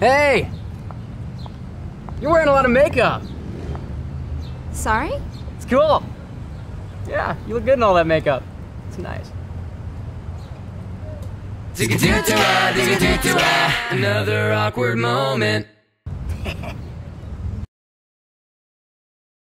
Hey! You're wearing a lot of makeup. Sorry? It's cool. Yeah, you look good in all that makeup. It's nice. Another awkward moment.